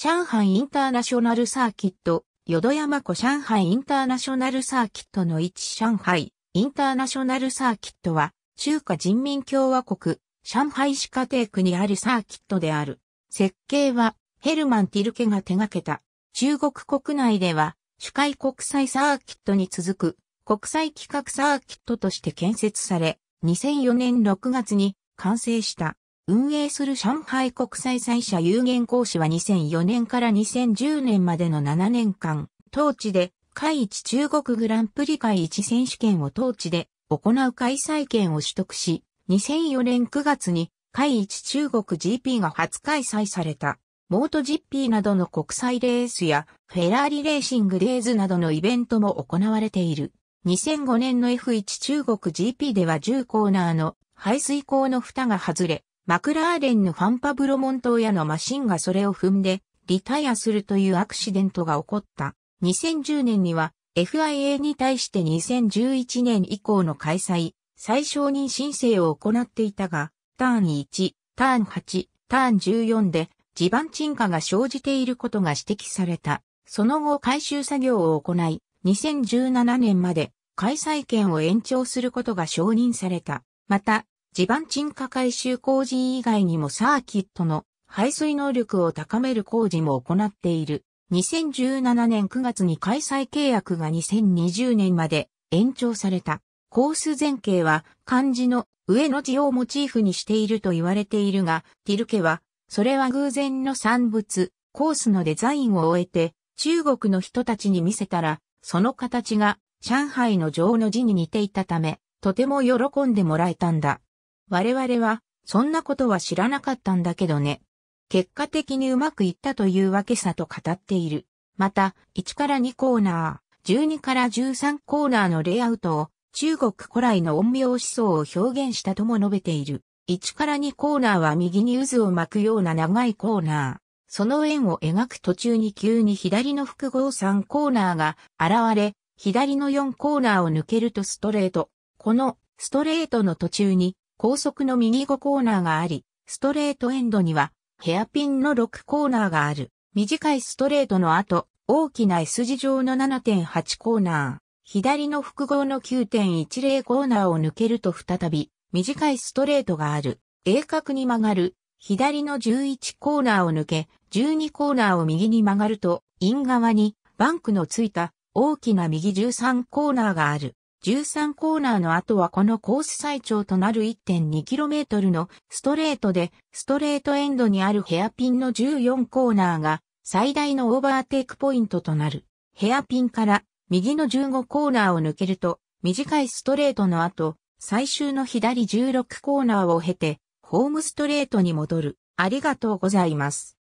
上海インターナショナルサーキット、淀山湖上海インターナショナルサーキットの一上海インターナショナルサーキットは、中華人民共和国、上海市家庭区にあるサーキットである。設計は、ヘルマン・ティルケが手掛けた。中国国内では、主会国際サーキットに続く、国際企画サーキットとして建設され、2004年6月に完成した。運営する上海国際祭社有限講師は2004年から2010年までの7年間、当地で海一中国グランプリ海一選手権を当地で行う開催権を取得し、2004年9月に海一中国 GP が初開催された。モート GP などの国際レースやフェラーリレーシングレーズなどのイベントも行われている。2005年の F1 中国 GP では10コーナーの排水口の蓋が外れ、マクラーレンのファンパブロモントーヤのマシンがそれを踏んでリタイアするというアクシデントが起こった。2010年には FIA に対して2011年以降の開催、再承認申請を行っていたが、ターン1、ターン8、ターン14で地盤沈下が生じていることが指摘された。その後回収作業を行い、2017年まで開催権を延長することが承認された。また、地盤沈下回収工事以外にもサーキットの排水能力を高める工事も行っている。2017年9月に開催契約が2020年まで延長された。コース前景は漢字の上の字をモチーフにしていると言われているが、ティルケは、それは偶然の産物、コースのデザインを終えて、中国の人たちに見せたら、その形が上海の城の字に似ていたため、とても喜んでもらえたんだ。我々は、そんなことは知らなかったんだけどね。結果的にうまくいったというわけさと語っている。また、1から2コーナー、12から13コーナーのレイアウトを中国古来の陰陽思想を表現したとも述べている。1から2コーナーは右に渦を巻くような長いコーナー。その円を描く途中に急に左の複合3コーナーが現れ、左の4コーナーを抜けるとストレート。このストレートの途中に高速の右5コーナーがあり、ストレートエンドにはヘアピンの6コーナーがある。短いストレートの後、大きな S 字状の7.8コーナー。左の複合の9.10コーナーを抜けると再び、短いストレートがある。鋭角に曲がる。左の11コーナーを抜け、12コーナーを右に曲がると、イン側にバンクのついた大きな右13コーナーがある。13コーナーの後はこのコース最長となる 1.2km のストレートで、ストレートエンドにあるヘアピンの14コーナーが最大のオーバーテイクポイントとなる。ヘアピンから右の15コーナーを抜けると、短いストレートの後、最終の左16コーナーを経て、ホームストレートに戻る。ありがとうございます。